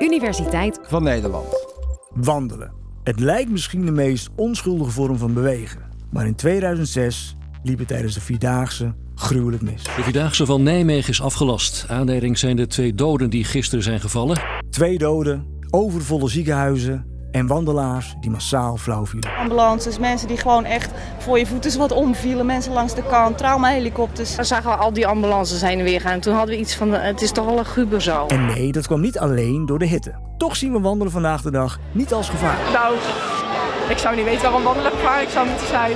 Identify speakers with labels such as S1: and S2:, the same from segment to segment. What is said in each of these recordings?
S1: Universiteit
S2: van Nederland.
S3: Wandelen. Het lijkt misschien de meest onschuldige vorm van bewegen. Maar in 2006 liep het tijdens de Vierdaagse gruwelijk mis.
S4: De Vierdaagse van Nijmegen is afgelast. Aanleiding zijn de twee doden die gisteren zijn gevallen.
S3: Twee doden, overvolle ziekenhuizen en wandelaars die massaal flauw vielen.
S5: Ambulances, mensen die gewoon echt voor je voeten wat omvielen, mensen langs de kant, traumahelikopters.
S6: Dan zagen we al die ambulances heen en weer gaan. En toen hadden we iets van, het is toch wel een guber zo.
S3: En nee, dat kwam niet alleen door de hitte. Toch zien we wandelen vandaag de dag niet als gevaar.
S7: Nou, ik zou niet weten waarom wandelen gevaarlijk zou moeten zijn.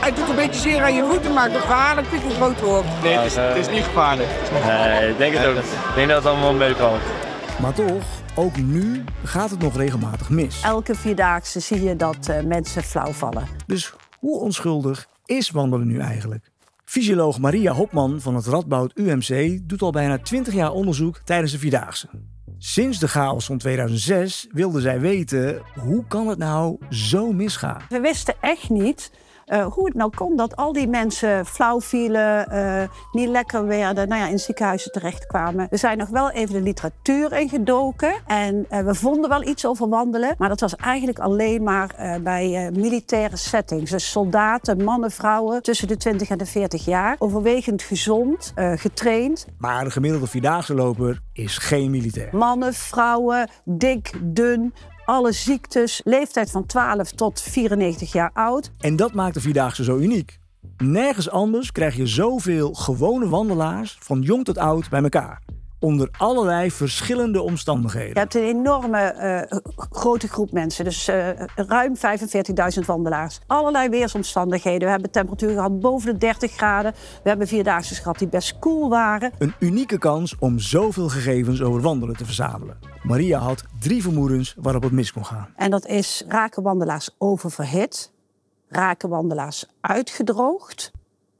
S8: Het doet een beetje zeer aan je voeten, maar gevaarlijk vind ik het motor.
S9: Nee, het is, het is niet gevaarlijk.
S10: Nee, ik denk het ook. Ik denk dat het allemaal meevalt.
S3: Maar toch, ook nu gaat het nog regelmatig mis.
S11: Elke vierdaagse zie je dat uh, mensen flauw vallen.
S3: Dus hoe onschuldig is wandelen nu eigenlijk? Fysioloog Maria Hopman van het Radboud UMC doet al bijna 20 jaar onderzoek tijdens de Vierdaagse. Sinds de chaos van 2006 wilde zij weten hoe kan het nou zo misgaan.
S11: We wisten echt niet uh, hoe het nou kon dat al die mensen flauw vielen, uh, niet lekker werden, nou ja, in ziekenhuizen terechtkwamen. We zijn nog wel even de literatuur ingedoken en uh, we vonden wel iets over wandelen, maar dat was eigenlijk alleen maar bij militaire settings. Dus soldaten, mannen, vrouwen tussen de 20 en de 40 jaar, overwegend gezond, getraind.
S3: Maar de gemiddelde vierdaagse loper is geen militair.
S11: Mannen, vrouwen, dik, dun, alle ziektes, leeftijd van 12 tot 94 jaar oud.
S3: En dat maakt de Vierdaagse zo uniek. Nergens anders krijg je zoveel gewone wandelaars, van jong tot oud, bij elkaar onder allerlei verschillende omstandigheden.
S11: Je hebt een enorme uh, grote groep mensen, dus uh, ruim 45.000 wandelaars. Allerlei weersomstandigheden. We hebben temperatuur gehad boven de 30 graden. We hebben vierdaagse gehad die best koel cool waren.
S3: Een unieke kans om zoveel gegevens over wandelen te verzamelen. Maria had drie vermoedens waarop het mis kon gaan.
S11: En dat is raken wandelaars oververhit, raken wandelaars uitgedroogd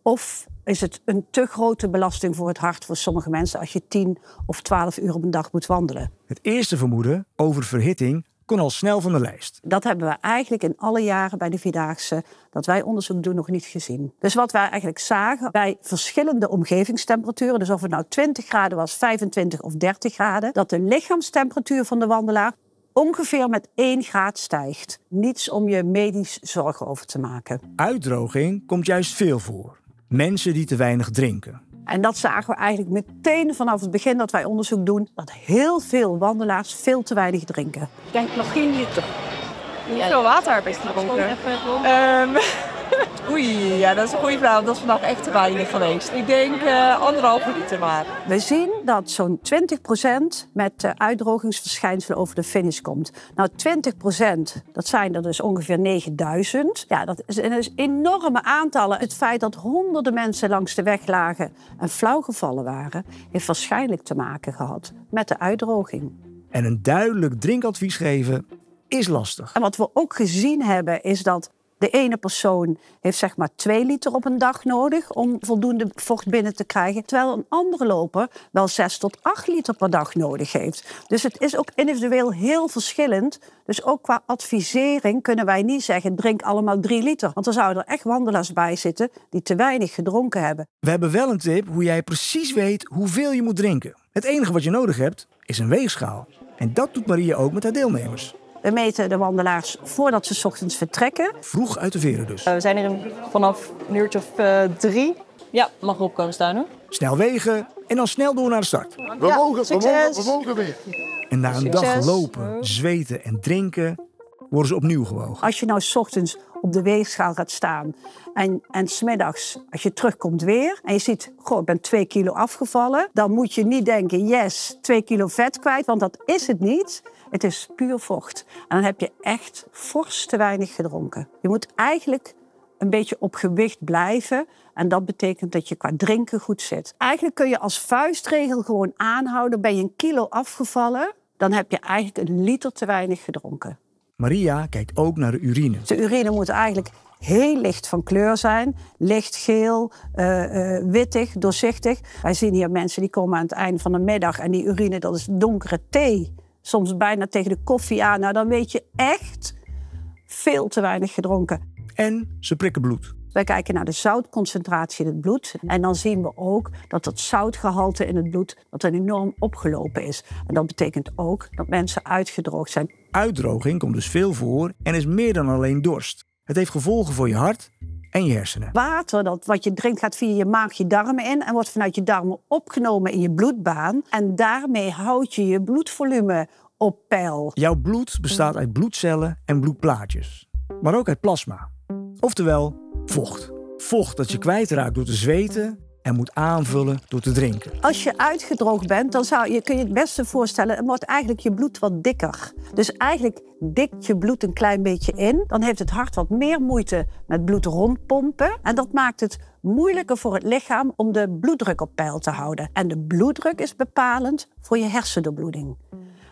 S11: of is het een te grote belasting voor het hart voor sommige mensen als je 10 of 12 uur op een dag moet wandelen.
S3: Het eerste vermoeden over verhitting kon al snel van de lijst.
S11: Dat hebben we eigenlijk in alle jaren bij de Vierdaagse dat wij onderzoek doen nog niet gezien. Dus wat wij eigenlijk zagen bij verschillende omgevingstemperaturen, dus of het nou 20 graden was, 25 of 30 graden, dat de lichaamstemperatuur van de wandelaar ongeveer met 1 graad stijgt. Niets om je medisch zorgen over te maken.
S3: Uitdroging komt juist veel voor. Mensen die te weinig drinken.
S11: En dat zagen we eigenlijk meteen vanaf het begin dat wij onderzoek doen, dat heel veel wandelaars veel te weinig drinken.
S7: Ik denk nog geen liter. Hoeveel water heb ik gedronken? Um, Oei, ja, dat is een goede vraag. Dat is vandaag echt te weinig geweest. Ik denk uh, anderhalve liter maar.
S11: We zien dat zo'n 20% met uh, uitdrogingsverschijnselen over de finish komt. Nou, 20%, dat zijn er dus ongeveer 9000. Ja, dat is een enorme aantallen. Het feit dat honderden mensen langs de weg lagen en flauwgevallen waren... heeft waarschijnlijk te maken gehad met de uitdroging.
S3: En een duidelijk drinkadvies geven is lastig.
S11: En wat we ook gezien hebben is dat de ene persoon heeft zeg maar 2 liter op een dag nodig om voldoende vocht binnen te krijgen. Terwijl een andere loper wel 6 tot 8 liter per dag nodig heeft. Dus het is ook individueel heel verschillend. Dus ook qua advisering kunnen wij niet zeggen drink allemaal 3 liter. Want er zouden er echt wandelaars bij zitten die te weinig gedronken hebben.
S3: We hebben wel een tip hoe jij precies weet hoeveel je moet drinken. Het enige wat je nodig hebt is een weegschaal. En dat doet Maria ook met haar deelnemers.
S11: We meten de wandelaars voordat ze ochtends vertrekken.
S3: Vroeg uit de veren dus.
S12: Uh, we zijn er vanaf een uurtje of uh, drie. Ja, mag erop komen staan hoor.
S3: Snel wegen en dan snel door naar de start.
S8: We, ja, mogen, we, mogen, we mogen weer.
S3: En na een succes. dag lopen, zweten en drinken worden ze opnieuw gewogen.
S11: Als je nou s ochtends op de weegschaal gaat staan en, en smiddags als je terugkomt weer en je ziet, goh, ik ben twee kilo afgevallen, dan moet je niet denken, yes, twee kilo vet kwijt, want dat is het niet. Het is puur vocht. En dan heb je echt fors te weinig gedronken. Je moet eigenlijk een beetje op gewicht blijven. En dat betekent dat je qua drinken goed zit. Eigenlijk kun je als vuistregel gewoon aanhouden. Ben je een kilo afgevallen, dan heb je eigenlijk een liter te weinig gedronken.
S3: Maria kijkt ook naar de urine.
S11: De urine moet eigenlijk heel licht van kleur zijn. Licht geel, uh, uh, wittig, doorzichtig. Wij zien hier mensen die komen aan het einde van de middag... en die urine, dat is donkere thee soms bijna tegen de koffie aan. Nou, dan weet je echt veel te weinig gedronken.
S3: En ze prikken bloed.
S11: Wij kijken naar de zoutconcentratie in het bloed. En dan zien we ook dat het zoutgehalte in het bloed dat er enorm opgelopen is. En dat betekent ook dat mensen uitgedroogd zijn.
S3: Uitdroging komt dus veel voor en is meer dan alleen dorst. Het heeft gevolgen voor je hart en je hersenen.
S11: Water, dat wat je drinkt, gaat via je maag je darmen in en wordt vanuit je darmen opgenomen in je bloedbaan. En daarmee houd je je bloedvolume op peil.
S3: Jouw bloed bestaat uit bloedcellen en bloedplaatjes, maar ook uit plasma. Oftewel vocht. Vocht dat je kwijtraakt door te zweten en moet aanvullen door te drinken.
S11: Als je uitgedroogd bent, dan zou je, kun je het beste voorstellen, dan wordt eigenlijk je bloed wat dikker. Dus eigenlijk dikt je bloed een klein beetje in. Dan heeft het hart wat meer moeite met bloed rondpompen. En dat maakt het moeilijker voor het lichaam om de bloeddruk op peil te houden. En de bloeddruk is bepalend voor je hersendoorbloeding.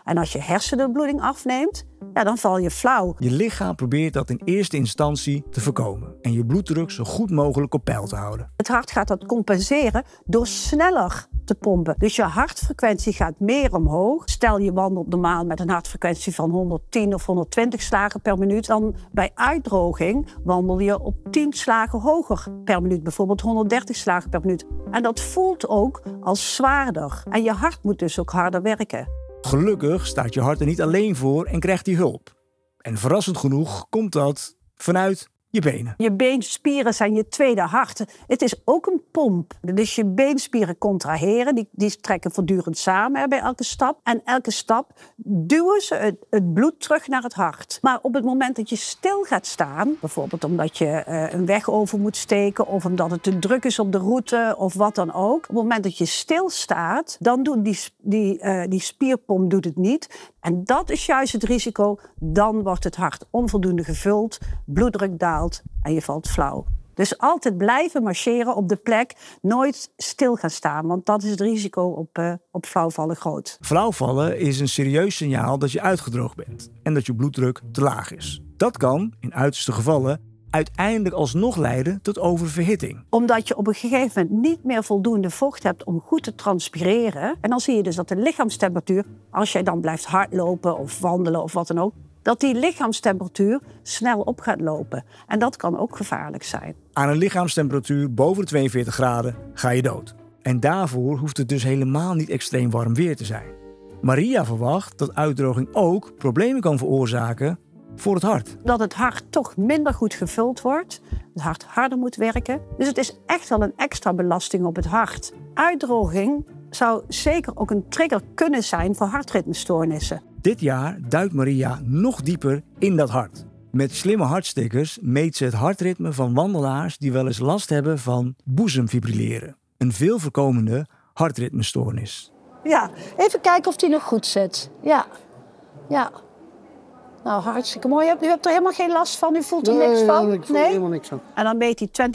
S11: En als je hersendoorbloeding afneemt, ja, dan val je flauw.
S3: Je lichaam probeert dat in eerste instantie te voorkomen en je bloeddruk zo goed mogelijk op peil te houden.
S11: Het hart gaat dat compenseren door sneller te pompen. Dus je hartfrequentie gaat meer omhoog. Stel je wandelt normaal met een hartfrequentie van 110 of 120 slagen per minuut. Dan bij uitdroging wandel je op 10 slagen hoger per minuut. Bijvoorbeeld 130 slagen per minuut. En dat voelt ook als zwaarder. En je hart moet dus ook harder werken.
S3: Gelukkig staat je hart er niet alleen voor en krijgt hij hulp. En verrassend genoeg komt dat vanuit je benen.
S11: Je beenspieren zijn je tweede hart. Het is ook een pomp. Dus je beenspieren contraheren, die, die trekken voortdurend samen bij elke stap. En elke stap duwen ze het, bloed terug naar het hart. Maar op het moment dat je stil gaat staan, bijvoorbeeld omdat je uh, een weg over moet steken of omdat het te druk is op de route of wat dan ook. Op het moment dat je stil staat, dan doet die, die, uh, die spierpomp doet het niet. En dat is juist het risico. Dan wordt het hart onvoldoende gevuld, bloeddruk daalt en je valt flauw. Dus altijd blijven marcheren op de plek, nooit stil gaan staan, want dat is het risico op, uh, op flauwvallen groot.
S3: Flauwvallen is een serieus signaal dat je uitgedroogd bent en dat je bloeddruk te laag is. Dat kan, in uiterste gevallen, uiteindelijk alsnog leiden tot oververhitting.
S11: Omdat je op een gegeven moment niet meer voldoende vocht hebt om goed te transpireren. En dan zie je dus dat de lichaamstemperatuur, als jij dan blijft hardlopen of wandelen of wat dan ook, dat die lichaamstemperatuur snel op gaat lopen. En dat kan ook gevaarlijk zijn.
S3: Aan een lichaamstemperatuur boven de 42 graden ga je dood. En daarvoor hoeft het dus helemaal niet extreem warm weer te zijn. Maria verwacht dat uitdroging ook problemen kan veroorzaken voor het hart.
S11: Dat het hart toch minder goed gevuld wordt. Het hart harder moet werken. Dus het is echt wel een extra belasting op het hart. Uitdroging zou zeker ook een trigger kunnen zijn voor hartritmestoornissen.
S3: Dit jaar duikt Maria nog dieper in dat hart. Met slimme hartstickers meet ze het hartritme van wandelaars die wel eens last hebben van boezemfibrilleren. Een veel voorkomende hartritmestoornis.
S11: Ja, even kijken of die nog goed zit. Ja, ja. Nou, hartstikke mooi. U hebt er helemaal geen last van? U voelt er
S8: nee,
S11: niks van?
S8: Nee, ik voel helemaal niks van.
S11: En dan meet hij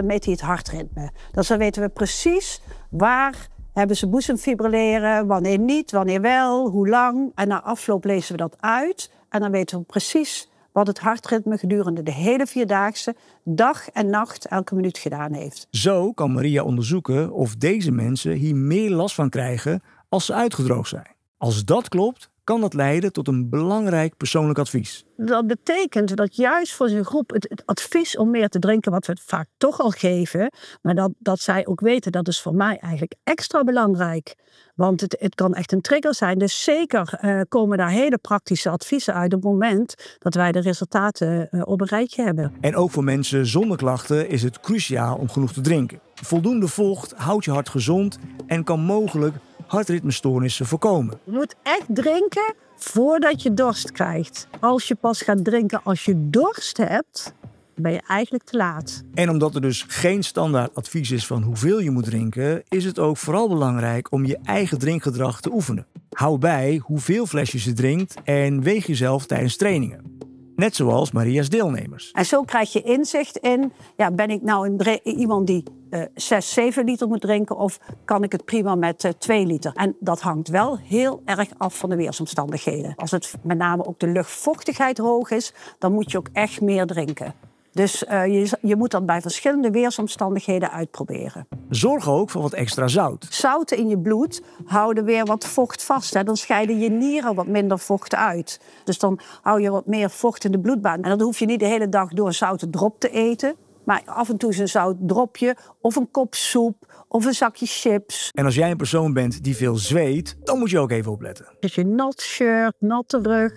S11: 24-7 meet hij het hartritme. Dus dan weten we precies waar hebben ze boezemfibrilleren, wanneer niet, wanneer wel, hoe lang. En na afloop lezen we dat uit. En dan weten we precies wat het hartritme gedurende de hele vierdaagse, dag en nacht, elke minuut gedaan heeft.
S3: Zo kan Maria onderzoeken of deze mensen hier meer last van krijgen als ze uitgedroogd zijn. Als dat klopt, kan dat leiden tot een belangrijk persoonlijk advies.
S11: Dat betekent dat juist voor zijn groep het, het, advies om meer te drinken, wat we vaak toch al geven, maar dat, dat zij ook weten dat is voor mij eigenlijk extra belangrijk. Want het, het kan echt een trigger zijn. Dus zeker uh, komen daar hele praktische adviezen uit op het moment dat wij de resultaten uh, op een rijtje hebben.
S3: En ook voor mensen zonder klachten is het cruciaal om genoeg te drinken. Voldoende vocht houdt je hart gezond en kan mogelijk hartritmestoornissen voorkomen.
S11: Je moet echt drinken voordat je dorst krijgt. Als je pas gaat drinken als je dorst hebt, ben je eigenlijk te laat.
S3: En omdat er dus geen standaard advies is van hoeveel je moet drinken, is het ook vooral belangrijk om je eigen drinkgedrag te oefenen. Hou bij hoeveel flesjes je drinkt en weeg jezelf tijdens trainingen. Net zoals Maria's deelnemers.
S11: En zo krijg je inzicht in, ja, ben ik nou een iemand die uh, 6, 7 liter moet drinken of kan ik het prima met uh, 2 liter? En dat hangt wel heel erg af van de weersomstandigheden. Als het met name ook de luchtvochtigheid hoog is, dan moet je ook echt meer drinken. Dus uh, je, je, moet dat bij verschillende weersomstandigheden uitproberen.
S3: Zorg ook voor wat extra zout.
S11: Zouten in je bloed houden weer wat vocht vast. Hè. Dan scheiden je nieren wat minder vocht uit. Dus dan hou je wat meer vocht in de bloedbaan. En dan hoef je niet de hele dag door zouten drop te eten. Maar af en toe is een zout dropje of een kop soep of een zakje chips.
S3: En als jij een persoon bent die veel zweet, dan moet je ook even opletten.
S11: Als je nat shirt, natte rug,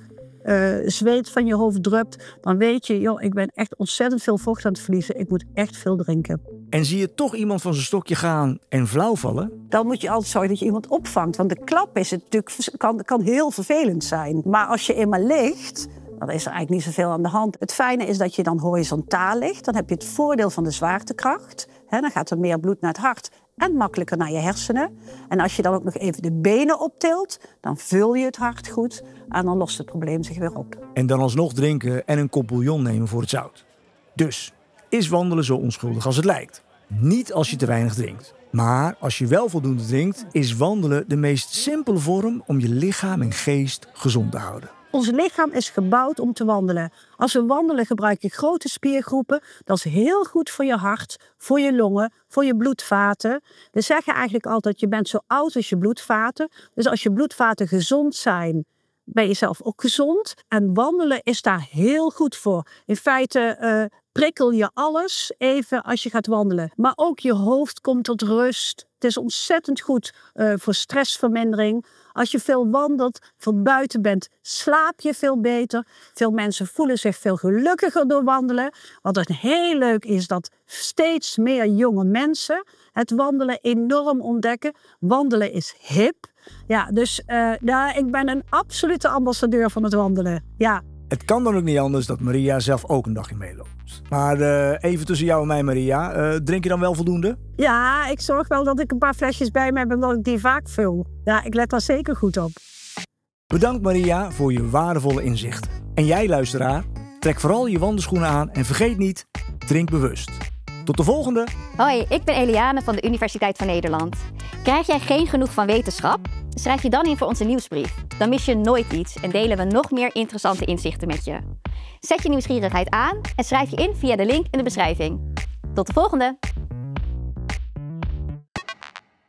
S11: uh, zweet van je hoofd drupt, dan weet je, joh, ik ben echt ontzettend veel vocht aan het verliezen. Ik moet echt veel drinken.
S3: En zie je toch iemand van zijn stokje gaan en flauw vallen?
S11: Dan moet je altijd zorgen dat je iemand opvangt. Want de klap is het natuurlijk, kan, kan heel vervelend zijn. Maar als je eenmaal ligt, dan is er eigenlijk niet zoveel aan de hand. Het fijne is dat je dan horizontaal ligt. Dan heb je het voordeel van de zwaartekracht. dan gaat er meer bloed naar het hart en makkelijker naar je hersenen. En als je dan ook nog even de benen optilt, dan vul je het hart goed en dan lost het probleem zich weer op.
S3: En dan alsnog drinken en een kop bouillon nemen voor het zout. Dus is wandelen zo onschuldig als het lijkt? Niet als je te weinig drinkt. Maar als je wel voldoende drinkt, is wandelen de meest simpele vorm om je lichaam en geest gezond te houden.
S11: Ons lichaam is gebouwd om te wandelen. Als we wandelen gebruik je grote spiergroepen. Dat is heel goed voor je hart, voor je longen, voor je bloedvaten. We zeggen eigenlijk altijd, je bent zo oud als je bloedvaten. Dus als je bloedvaten gezond zijn, ben je zelf ook gezond. En wandelen is daar heel goed voor. In feite uh, prikkel je alles even als je gaat wandelen. Maar ook je hoofd komt tot rust. Het is ontzettend goed uh, voor stressvermindering. Als je veel wandelt, veel buiten bent, slaap je veel beter. Veel mensen voelen zich veel gelukkiger door wandelen. Wat een heel leuk is dat steeds meer jonge mensen het wandelen enorm ontdekken. Wandelen is hip. Ja, dus ja, ik ben een absolute ambassadeur van het wandelen. Ja.
S3: Het kan dan ook niet anders dat Maria zelf ook een dagje meeloopt. Maar uh, even tussen jou en mij, Maria. Uh, drink je dan wel voldoende?
S11: Ja, ik zorg wel dat ik een paar flesjes bij me heb en dat ik die vaak vul. Ja, ik let daar zeker goed op.
S3: Bedankt Maria voor je waardevolle inzichten. En jij luisteraar, trek vooral je wandelschoenen aan en vergeet niet, drink bewust. Tot de volgende!
S1: Hoi, ik ben Eliane van de Universiteit van Nederland. Krijg jij geen genoeg van wetenschap? Schrijf je dan in voor onze nieuwsbrief. Dan mis je nooit iets en delen we nog meer interessante inzichten met je. Zet je nieuwsgierigheid aan en schrijf je in via de link in de beschrijving. Tot de volgende!